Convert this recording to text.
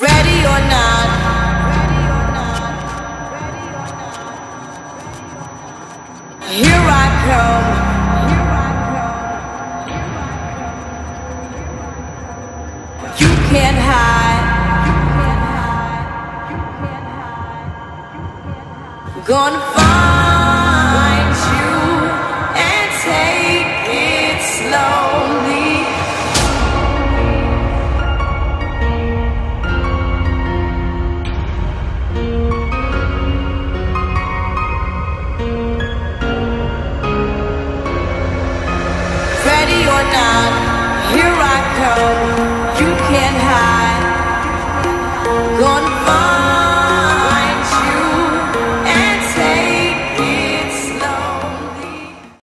Ready or not. Here I come. You can't hide. Gonna find. or not, here I come. You can't